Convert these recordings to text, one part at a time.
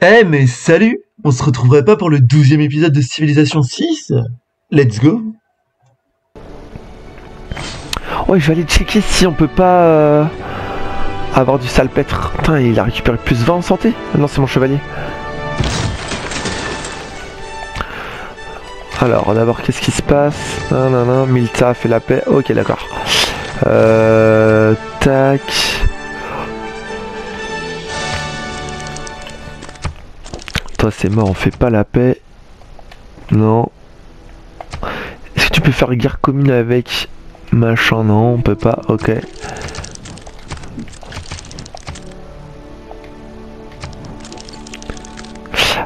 Eh mais salut On se retrouverait pas pour le douzième épisode de Civilisation 6 Let's go Ouais, je vais aller checker si on peut pas euh, avoir du salpêtre. Putain, il a récupéré plus 20 en santé Non, c'est mon chevalier. Alors, d'abord, qu'est-ce qui se passe? Non, non, non, Milta fait la paix. Ok, d'accord. Euh, tac. Toi, c'est mort, on fait pas la paix. Non. Est-ce que tu peux faire guerre commune avec machin? Non, on peut pas. Ok.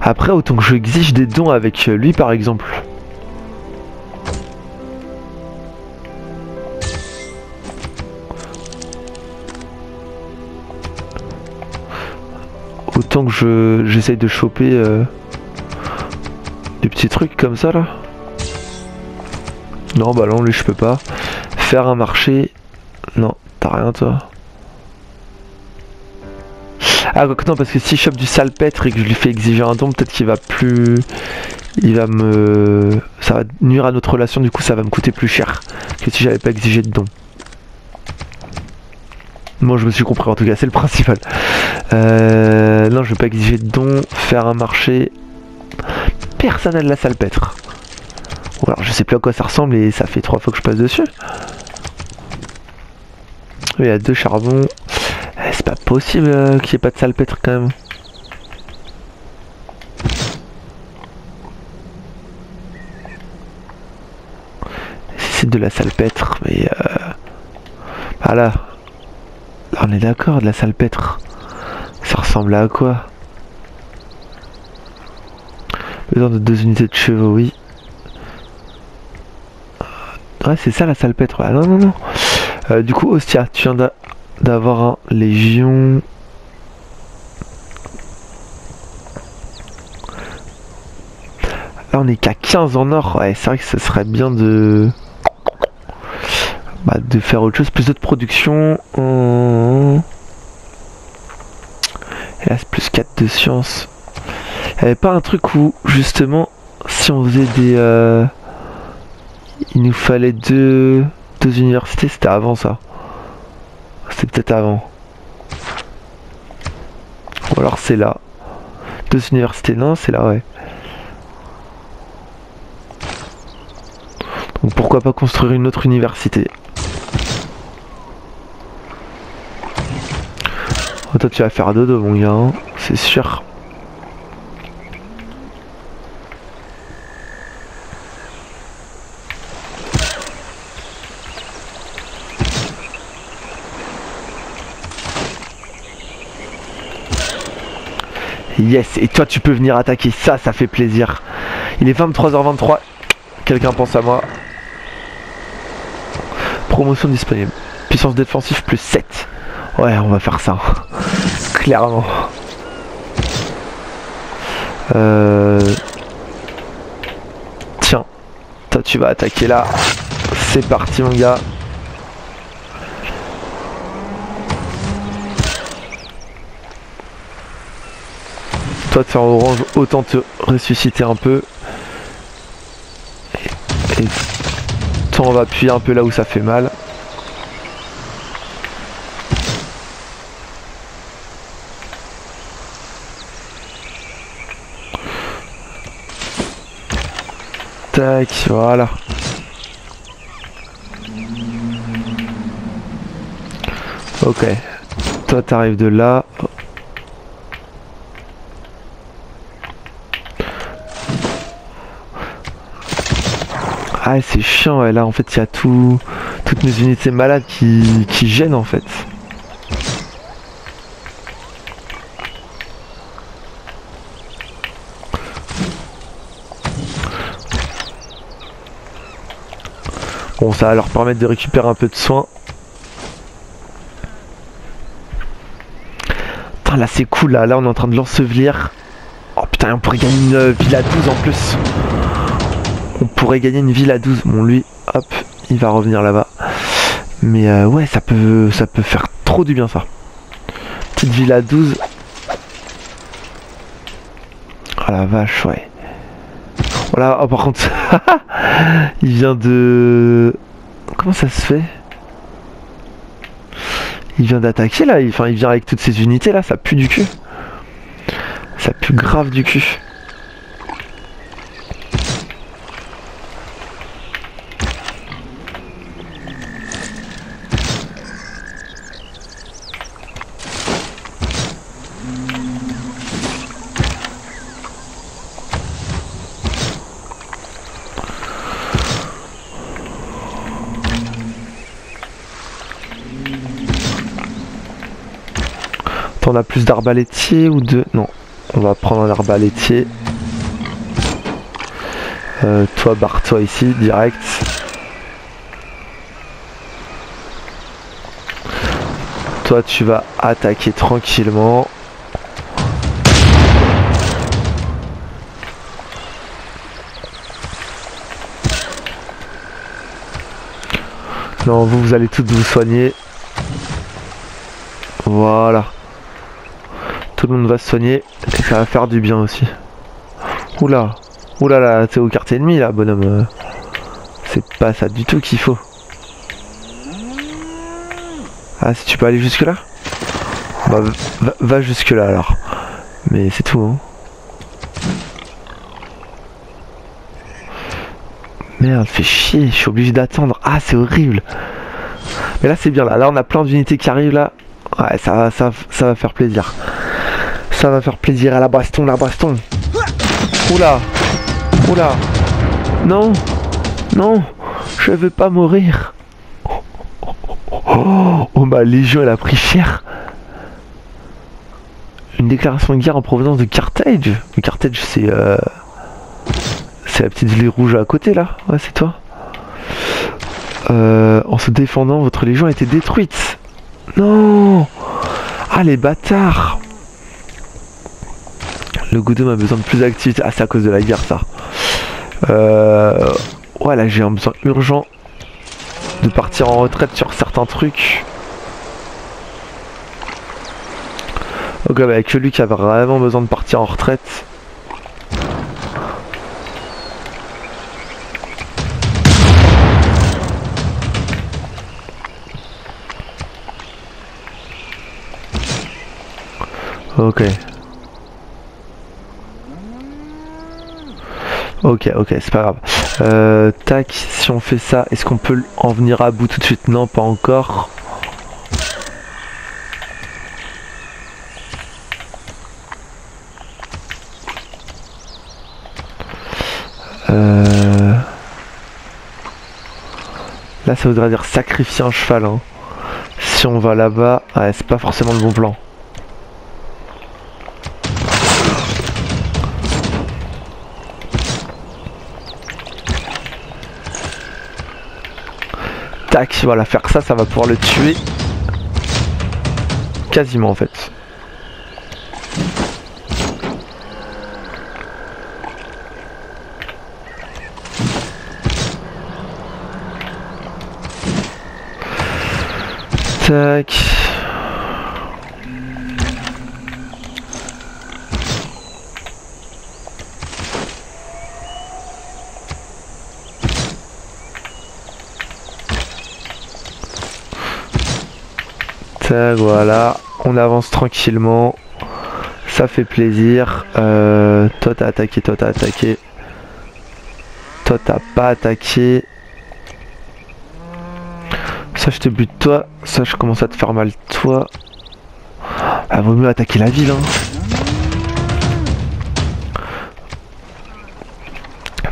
Après, autant que je exige des dons avec lui, par exemple. Autant que je j'essaye de choper euh, des petits trucs comme ça là. Non bah non lui je peux pas. Faire un marché. Non, t'as rien toi. Ah non parce que si je chope du salpêtre et que je lui fais exiger un don, peut-être qu'il va plus. Il va me. Ça va nuire à notre relation, du coup ça va me coûter plus cher que si j'avais pas exigé de don. Moi je me suis compris en tout cas, c'est le principal. Euh, non, je vais pas exiger de don, faire un marché. Personnel la salpêtre. Ou alors je sais plus à quoi ça ressemble et ça fait trois fois que je passe dessus. Il y a deux charbons. Eh, c'est pas possible euh, qu'il n'y ait pas de salpêtre quand même. C'est de la salpêtre, mais euh... On est d'accord, de la salpêtre. Ça ressemble à quoi? Besoin de deux unités de chevaux, oui. Ouais, c'est ça la salpêtre. Ah non, non, non. Euh, du coup, Ostia, tu viens d'avoir un Légion. Là, on est qu'à 15 en or. Ouais, c'est vrai que ce serait bien de. Bah, de faire autre chose, plus de production. Hélas, plus 4 de science. Il avait pas un truc où, justement, si on faisait des... Euh, il nous fallait deux, deux universités, c'était avant ça. C'était peut-être avant. Ou alors c'est là. Deux universités, non, c'est là, ouais. Donc pourquoi pas construire une autre université? Toi tu vas faire dodo mon gars, hein, c'est sûr. Yes, et toi tu peux venir attaquer, ça, ça fait plaisir. Il est 23h23, quelqu'un pense à moi. Promotion disponible. Puissance défensive plus 7. Ouais, on va faire ça. Clairement. Euh... Tiens. Toi, tu vas attaquer là. C'est parti, mon gars. Toi, tu es en orange, autant te ressusciter un peu. Et, et toi, on va appuyer un peu là où ça fait mal. Voilà. Ok. Toi, t'arrives de là. Ah, c'est chiant. Là, en fait, il y a tout, toutes mes unités malades qui, qui gênent, en fait. Bon, ça va leur permettre de récupérer un peu de soins. Putain, là c'est cool, là. Là, on est en train de l'ensevelir. Oh putain, on pourrait gagner une ville à 12 en plus. On pourrait gagner une ville à 12. Bon, lui, hop, il va revenir là-bas. Mais euh, ouais, ça peut, ça peut faire trop du bien, ça. Petite ville à 12. Ah la vache, ouais. Voilà, oh, par contre, il vient de... Comment ça se fait? Il vient d'attaquer là, il vient avec toutes ses unités là, ça pue du cul. Ça pue grave du cul. On a plus d'arbalétiers ou de... Non, on va prendre un arbalétier. Euh, toi, barre-toi ici, direct. Toi, tu vas attaquer tranquillement. Non, vous, vous allez toutes vous soigner. Voilà. Tout le monde va se soigner et ça va faire du bien aussi. Oula, oula là, t'es au quartier ennemi là, bonhomme. C'est pas ça du tout qu'il faut. Ah, si tu peux aller jusque là? Bah, va, jusque là alors. Mais c'est tout, hein. Merde, fait chier, je suis obligé d'attendre. Ah, c'est horrible. Mais là, c'est bien là. Là, on a plein d'unités qui arrivent là. Ouais, ça, ça, ça va faire plaisir. Ça va faire plaisir à la baston, la baston. Oula. Oula. Non. Non. Je veux pas mourir. Oh, oh, ma légion, elle a pris cher. Une déclaration de guerre en provenance de Carthage. Le Carthage, c'est... Euh... C'est la petite ville rouge à côté, là. Ouais, c'est toi. Euh, en se défendant, votre légion a été détruite. Non Ah, les bâtards le Godom a besoin de plus d'activité. Ah, c'est à cause de la guerre, ça. Euh... Ouais, là, j'ai un besoin urgent de partir en retraite sur certains trucs. Ok, bah, avec lui qui a vraiment besoin de partir en retraite. Ok. Ok, ok, c'est pas grave. Euh, tac, si on fait ça, est-ce qu'on peut en venir à bout tout de suite? Non, pas encore. Euh... Là, ça voudrait dire sacrifier un cheval. Hein. Si on va là-bas, ouais, c'est pas forcément le bon plan. Tac, voilà, faire ça, ça va pouvoir le tuer. Quasiment en fait. Tac. Voilà. On avance tranquillement. Ça fait plaisir. Euh, toi t'as attaqué, toi t'as attaqué. Toi t'as pas attaqué. Ça je te bute toi. Ça je commence à te faire mal toi. Ah vaut mieux attaquer la ville hein.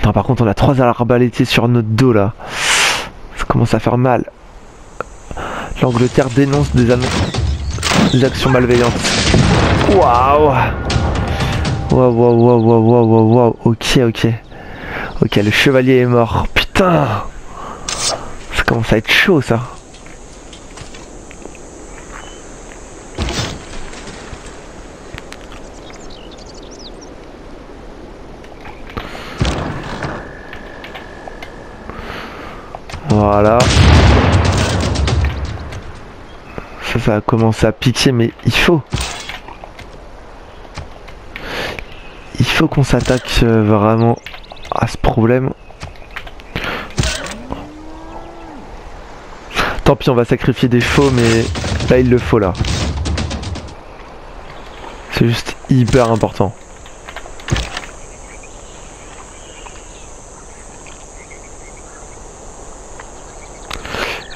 Non par contre on a trois arbalétiers sur notre dos là. Ça commence à faire mal. L'Angleterre dénonce des, des actions malveillantes. Waouh Waouh, waouh, waouh, waouh, waouh, waouh, ok, ok. Ok, le chevalier est mort. Putain Ça commence à être chaud, ça. Voilà. Ça à piquer, mais il faut. il faut qu'on s'attaque euh, vraiment à ce problème. Tant pis, on va sacrifier des chevaux, mais là, il le faut, là. C'est juste hyper important.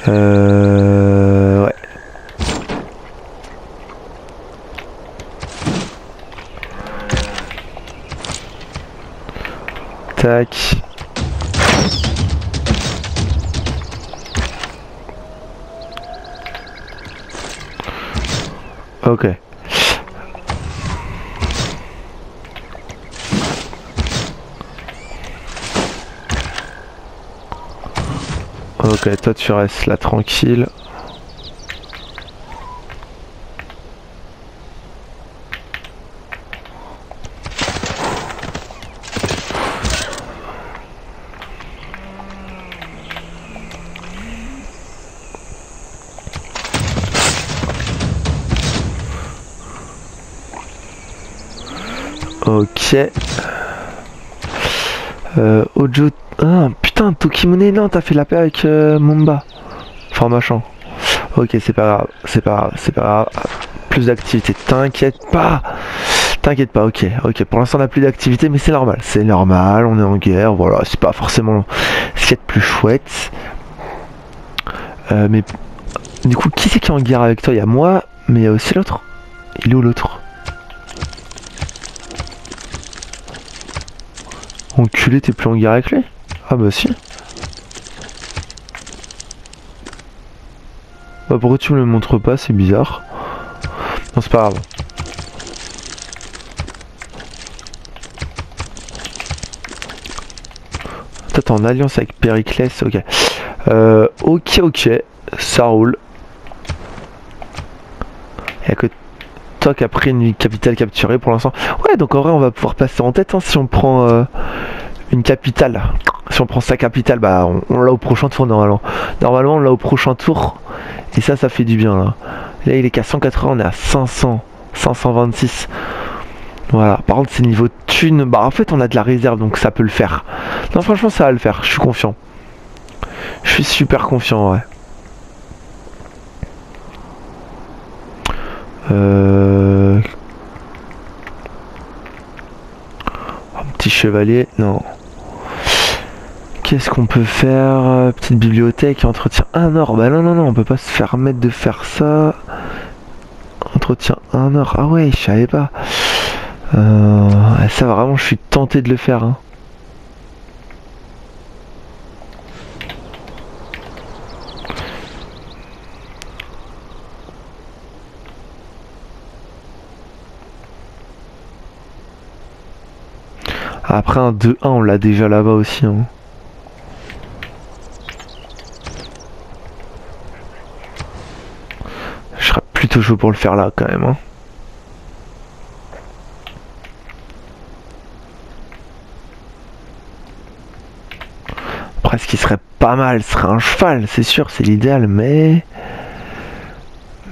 Euh... Ok. Ok, toi tu restes là tranquille. Ok. Euh, Ojo. Ah putain, Tokimone, non, t'as fait la paix avec euh, Mumba. Enfin, machin. Ok, c'est pas grave, c'est pas grave, c'est pas grave. Plus d'activité, t'inquiète pas. T'inquiète pas, ok, ok. Pour l'instant, on a plus d'activité, mais c'est normal. C'est normal, on est en guerre, voilà. C'est pas forcément ce qui est plus chouette. Euh, mais du coup, qui c'est qui est en guerre avec toi? Il y a moi, mais il y a aussi l'autre. Il est où l'autre? Enculé, t'es plus en guerre avec lui Ah bah si. Bah pourquoi tu me le montres pas C'est bizarre. Non, c'est pas grave. T'es en alliance avec Périclès, ok. Euh, ok, ok, ça roule. Y'a que toi qui a pris une capitale capturée pour l'instant. Ouais, donc en vrai, on va pouvoir passer en tête hein, si on prend euh, une capitale. Si on prend sa capitale, bah on, l'a au prochain tour normalement. Normalement, on l'a au prochain tour. Et ça, ça fait du bien là. Là, il est qu'à 180, on est à 500, 526. Voilà, par contre, c'est niveau thune. Bah, en fait, on a de la réserve, donc ça peut le faire. Non, franchement, ça va le faire. Je suis confiant. Je suis super confiant, ouais. Euh... chevalier, non. Qu'est-ce qu'on peut faire? Petite bibliothèque, entretien un or. Bah non, non, non, on peut pas se permettre de faire ça. Entretien un or. Ah ouais, je savais pas. Euh, ça vraiment, je suis tenté de le faire. Hein. Après un 2-1, on l'a déjà là-bas aussi. Hein. Je serais plutôt chaud pour le faire là quand même. Hein. Après, ce qui serait pas mal ce serait un cheval, c'est sûr, c'est l'idéal, mais...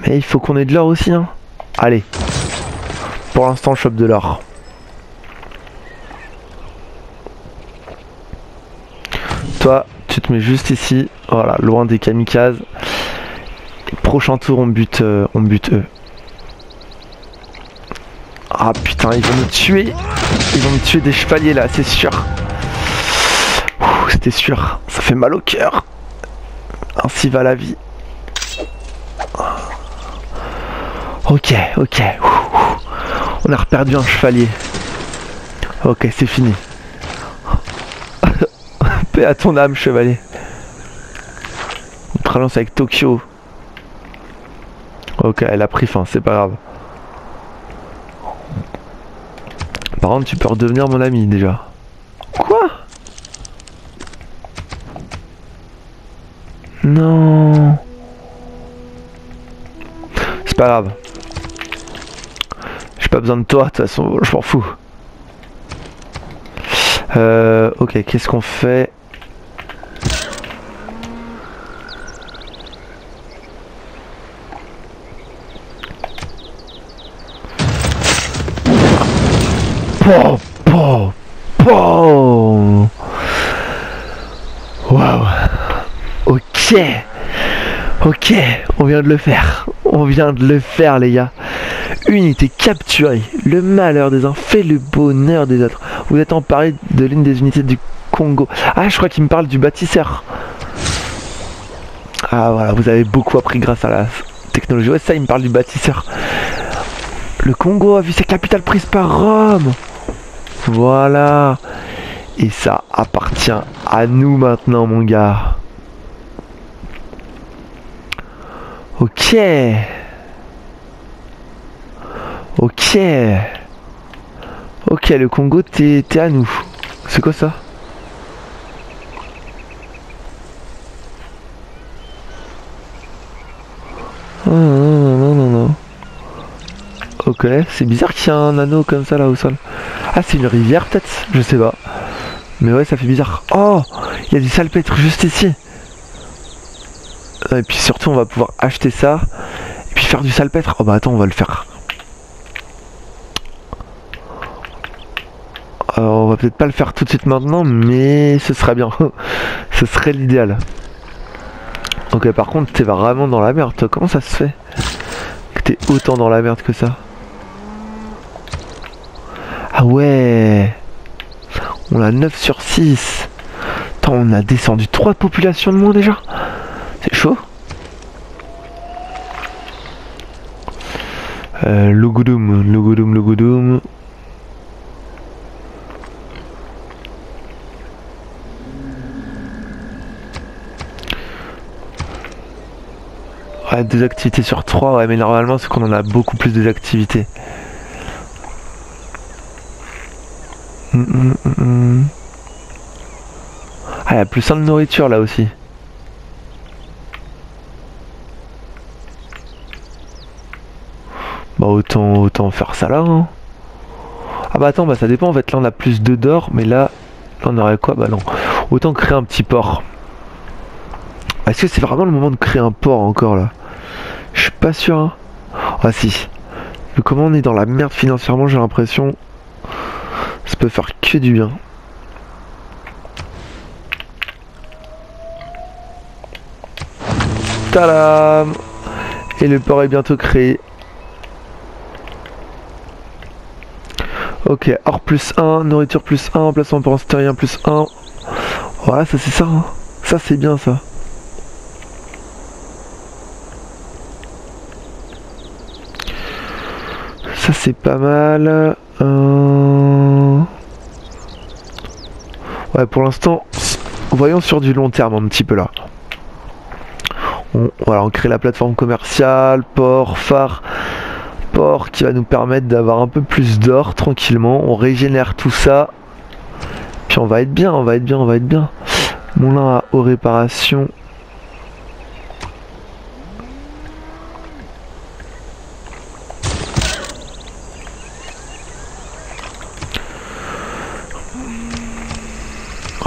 Mais il faut qu'on ait de l'or aussi. Hein. Allez. Pour l'instant, je chope de l'or. Toi, tu te mets juste ici, voilà, loin des kamikazes. prochain tour, on bute, euh, on bute eux. Ah putain, ils vont me tuer. Ils vont me tuer des chevaliers là, c'est sûr. C'était sûr. Ça fait mal au cœur. Ainsi va la vie. Ok, ok. On a reperdu un chevalier. Ok, c'est fini. À ton âme, chevalier. On relance avec Tokyo. Ok, elle a pris fin, c'est pas grave. Par contre, tu peux redevenir mon ami déjà. Quoi? Non. C'est pas grave. J'ai pas besoin de toi, de toute façon, je m'en fous. Euh, ok, qu'est-ce qu'on fait? Oh Bon, bon. Waouh. Ok. Ok, on vient de le faire. On vient de le faire, les gars. Unité capturée. Le malheur des uns fait le bonheur des autres. Vous êtes emparé de l'une des unités du Congo. Ah, je crois qu'il me parle du bâtisseur. Ah, voilà, vous avez beaucoup appris grâce à la technologie. Ouais, ça, il me parle du bâtisseur. Le Congo a vu sa capitale prise par Rome. Voilà. Et ça appartient à nous maintenant, mon gars. Ok. Ok. Ok, le Congo, t'es à nous. C'est quoi ça? Oh, non, non, non, non. Ok, c'est bizarre qu'il y ait un anneau comme ça là au sol. Ah, c'est une rivière peut-être? Je sais pas. Mais ouais, ça fait bizarre. Oh Il y a du salpêtre juste ici. Et puis surtout, on va pouvoir acheter ça. Et puis faire du salpêtre. Oh bah attends, on va le faire. Alors, on va peut-être pas le faire tout de suite maintenant, mais ce serait bien. ce serait l'idéal. Ok, par contre, t'es vraiment dans la merde. Comment ça se fait que t'es autant dans la merde que ça? Ah ouais On a 9 sur 6. Attends, on a descendu 3 populations de moins déjà C'est chaud euh, Logodoum, Logodoum. Ouais, deux activités sur trois, ouais, mais normalement, c'est qu'on en a beaucoup plus de activités. Hum, hum, hum, ah, il y a plus de nourriture là aussi. Bah autant, autant faire ça là. Hein. Ah bah attends, bah ça dépend en fait. Là on a plus de d'or, mais là, on aurait quoi? Bah non. Autant créer un petit port. Est-ce que c'est vraiment le moment de créer un port encore là? Je suis pas sûr. Hein. Ah si. Le comment on est dans la merde financièrement, j'ai l'impression. Ça peut faire que du bien. Tadam Et le port est bientôt créé. Ok, or plus 1, nourriture plus 1, emplacement pour un plus 1. Voilà, ça c'est ça. Hein. Ça c'est bien ça. Ça c'est pas mal. Euh, ouais, pour l'instant, voyons sur du long terme un petit peu là. On, voilà, on crée la plateforme commerciale, port, phare, port qui va nous permettre d'avoir un peu plus d'or tranquillement. On régénère tout ça. Puis on va être bien, on va être bien, on va être bien. Moulin à eau réparation.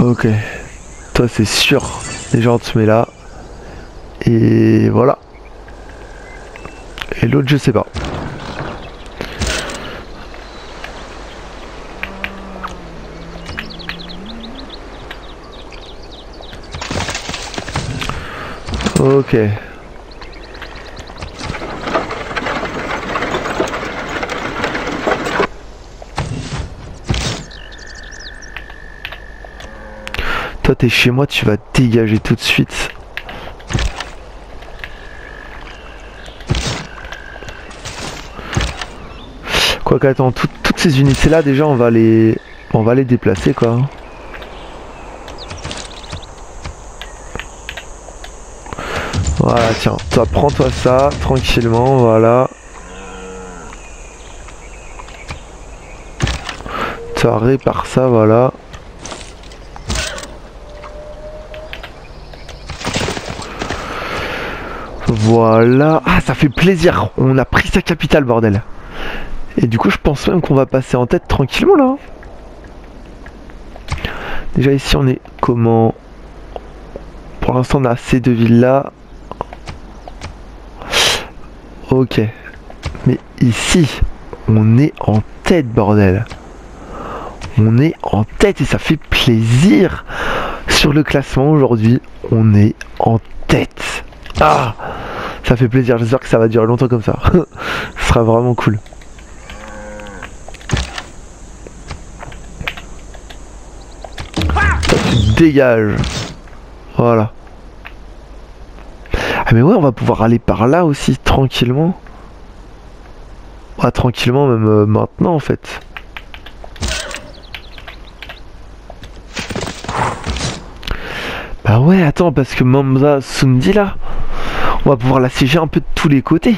Ok. Toi, c'est sûr. Déjà, on te met là. Et voilà. Et l'autre, je sais pas. Ok. Toi, t'es chez moi, tu vas dégager tout de suite. Quoi qu'attends, toutes ces unités là déjà on va les. On va les déplacer quoi. Voilà tiens, toi prends-toi ça tranquillement, voilà. Toi répare ça, voilà. Voilà. Ah, ça fait plaisir. On a pris sa capitale, bordel. Et du coup, je pense même qu'on va passer en tête tranquillement, là. Déjà, ici, on est comment? Pour l'instant, on a ces deux villes-là. Ok. Mais ici, on est en tête, bordel. on est en tête et ça fait plaisir. Sur le classement aujourd'hui, on est en tête. Ah Ça fait plaisir, j'espère que ça va durer longtemps comme ça. Ce sera vraiment cool. dégage. Voilà. Ah mais ouais, on va pouvoir aller par là aussi, tranquillement. Ah, tranquillement, même euh, maintenant, en fait. Bah ouais, attends, parce que Mamza Sundi, là, on va pouvoir la siéger un peu de tous les côtés.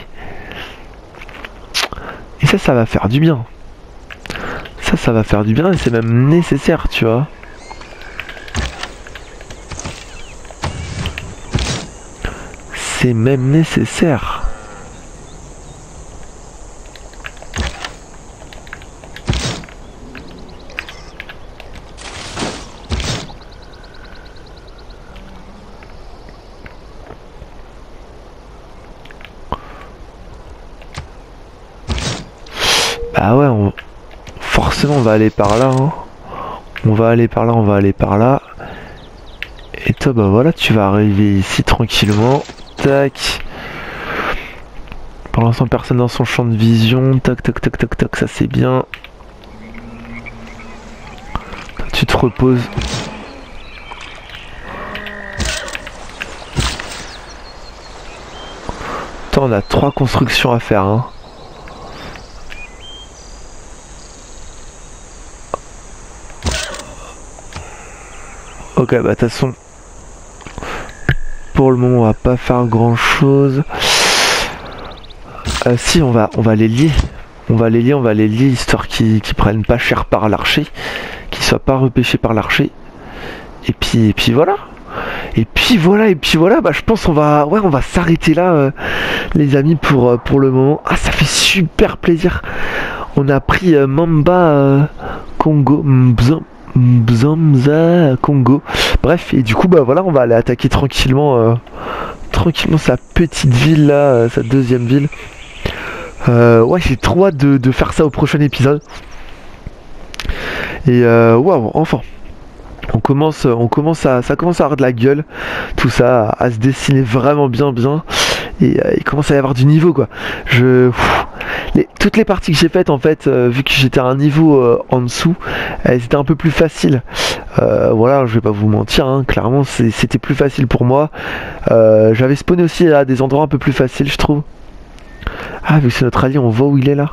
Et ça, ça va faire du bien. Ça, ça va faire du bien et c'est même nécessaire, tu vois. c'est même nécessaire. Bah ouais, forcément on va aller par là. Hein. On va aller par là, on va aller par là. Et toi, bah voilà, tu vas arriver ici tranquillement. Tac. Pour l'instant, personne dans son champ de vision. Tac, tac, tac, tac, tac, ça c'est bien. Tu te reposes. Attends, on a trois constructions à faire. Hein. Bah de toute façon, pour le moment, on va pas faire grand chose. Euh, si, on va, on va les lier. On va les lier, on va les lier histoire qu'ils prennent pas cher par l'archer, qu'ils soient pas repêchés par l'archer. Et puis, et puis voilà. Et puis voilà, et puis voilà, bah je pense qu'on va, ouais, on va s'arrêter là, euh, les amis, pour, euh, pour le moment. Ah, ça fait super plaisir. On a pris Mamba Congo, Bzamza Congo. Bref, et du coup, bah voilà, on va aller attaquer tranquillement, euh, tranquillement sa petite ville là, euh, sa deuxième ville. Euh, ouais, j'ai trop hâte de, faire ça au prochain épisode. Et waouh, enfin. On commence, on commence à, ça commence à avoir de la gueule, tout ça, à, se dessiner vraiment bien, bien, et il commence à y avoir du niveau quoi. Je, toutes les parties que j'ai faites en fait, euh, vu que j'étais à un niveau euh, en dessous, elles étaient un peu plus faciles. Euh, voilà, je vais pas vous mentir, hein, clairement c'était plus facile pour moi. J'avais spawné aussi à des endroits un peu plus faciles, je trouve. Ah, vu que c'est notre allié, on voit où il est là.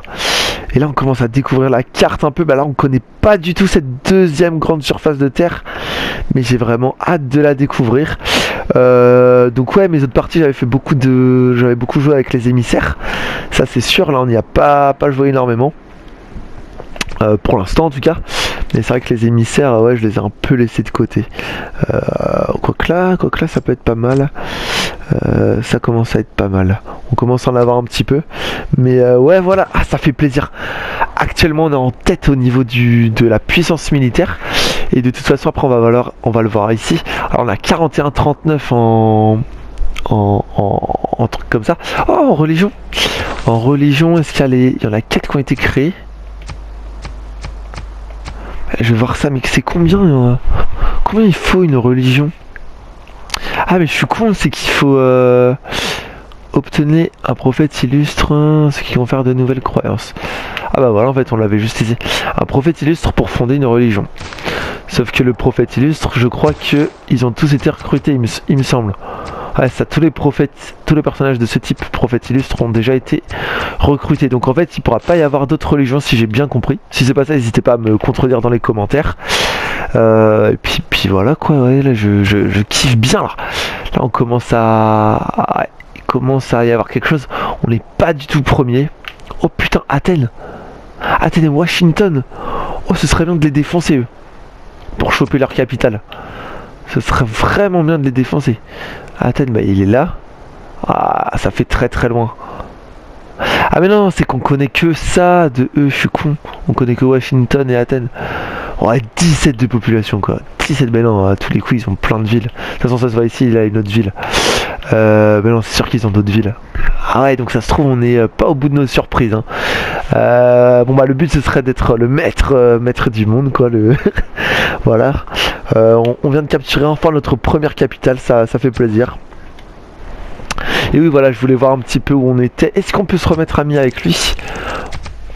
Et là, on commence à découvrir la carte un peu. Bah là, on connaît pas du tout cette deuxième grande surface de terre. Mais j'ai vraiment hâte de la découvrir. Euh, donc ouais, mes autres parties, j'avais fait beaucoup de, j'avais beaucoup joué avec les émissaires. Ça c'est sûr. Là, on n'y a pas pas joué énormément. Euh, pour l'instant en tout cas. Mais c'est vrai que les émissaires, ouais, je les ai un peu laissés de côté. Euh, quoi que là, quoi que là, ça peut être pas mal. Euh, ça commence à être pas mal. On commence à en avoir un petit peu. Mais euh, ouais, voilà, ah, ça fait plaisir. Actuellement, on est en tête au niveau du, de la puissance militaire. Et de toute façon, après, on va, voir, on va le voir ici. Alors, on a 41-39 en, en, en, truc comme ça. Oh, en religion. En religion, est-ce qu'il y, y en a 4 qui ont été créés? Je vais voir ça, mais c'est combien Combien il faut une religion? Ah mais je suis con, c'est qu'il faut euh, obtenir un prophète illustre, ce qui vont faire de nouvelles croyances. Ah bah voilà, en fait on l'avait juste dit. Un prophète illustre pour fonder une religion. Sauf que le prophète illustre, je crois que ils ont tous été recrutés, il me, semble. Ouais, ça, tous les prophètes, tous les personnages de ce type, prophète illustre, ont déjà été recrutés. Donc en fait, il pourra pas y avoir d'autres religions si j'ai bien compris. Si c'est pas ça, n'hésitez pas à me contredire dans les commentaires. Euh, et puis, voilà quoi, ouais, là je, je, kiffe bien là. On commence à, commence à y avoir quelque chose. On n'est pas du tout premier. Oh putain, Athènes Athènes et Washington Oh ce serait bien de les défoncer eux. Pour choper leur capitale. Ce serait vraiment bien de les défoncer. Athènes, bah il est là. Ah, ça fait très très loin. Ah mais non, c'est qu'on connaît que ça de eux, je suis con. On connaît que Washington et Athènes. Ouais, 17 de population quoi. 17, mais non, à tous les coups ils ont plein de villes. De toute façon, ça se voit ici, il a une autre ville. Euh, mais non, c'est sûr qu'ils ont d'autres villes. Ah ouais, donc ça se trouve, on n'est euh, pas au bout de nos surprises. Hein. Euh, bon, bah, le but ce serait d'être le maître, maître du monde, quoi. Voilà. On, vient de capturer enfin notre première capitale, ça, ça fait plaisir. Et oui, voilà, je voulais voir un petit peu où on était. Est-ce qu'on peut se remettre ami avec lui?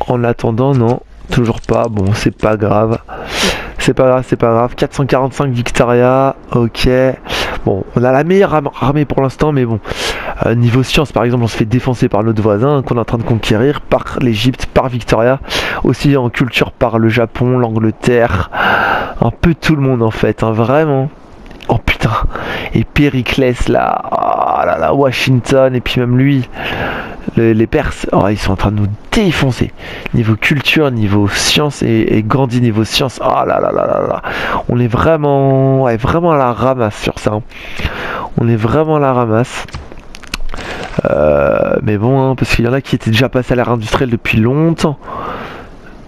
En attendant, non, toujours pas. Bon, c'est pas grave. C'est pas grave, c'est pas grave. 445 Victoria, ok. Bon, on a la meilleure arm- armée pour l'instant, mais bon. Euh, niveau science, par exemple, on se fait défoncer par notre voisin qu'on est en train de conquérir, par l'Egypte, par Victoria. Aussi en culture par le Japon, l'Angleterre. Un peu tout le monde en fait, hein, vraiment. Oh putain. Et Périclès là, oh là là, Washington, et puis même lui, le- les Perses, oh, ils sont en train de nous défoncer. Niveau culture, niveau science, et, et Gandhi niveau science, oh là là là là là. On est vraiment, ouais, vraiment à la ramasse sur ça. hein. On est vraiment à la ramasse. Euh, mais bon, hein, parce qu'il y en a qui étaient déjà passés à l'ère industrielle depuis longtemps.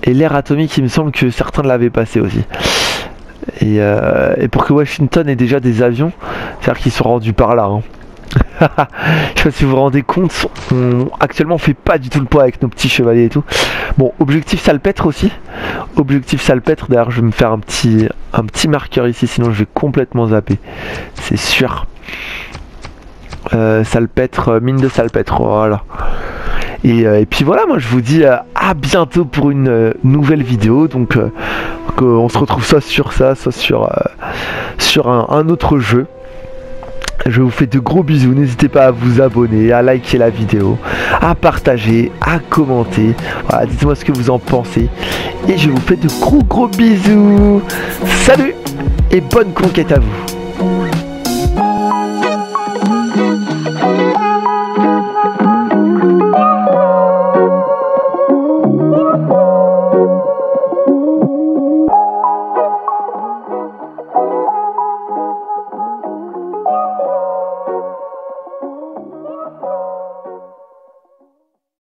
Et l'ère atomique, il me semble que certains l'avaient passé aussi. Et, euh, pour que Washington ait déjà des avions, c'est-à-dire qu'ils sont rendus par là. hein. Je sais pas si vous vous rendez compte, on, actuellement on fait pas du tout le poids avec nos petits chevaliers et tout. Bon, objectif salpêtre aussi. Objectif salpêtre, d'ailleurs je vais me faire un petit, marqueur ici, sinon je vais complètement zapper. C'est sûr. Euh, salpêtre, euh, mine de salpêtre, voilà. Et, euh, et puis voilà, moi je vous dis à bientôt pour une nouvelle vidéo. Donc on se retrouve soit sur ça, soit sur, sur un autre jeu. Je vous fais de gros bisous, n'hésitez pas à vous abonner, à liker la vidéo, à partager, à commenter. Dites-moi ce que vous en pensez. Et je vous fais de gros gros bisous. Salut et bonne conquête à vous.